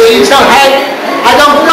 in Shanghai. I don't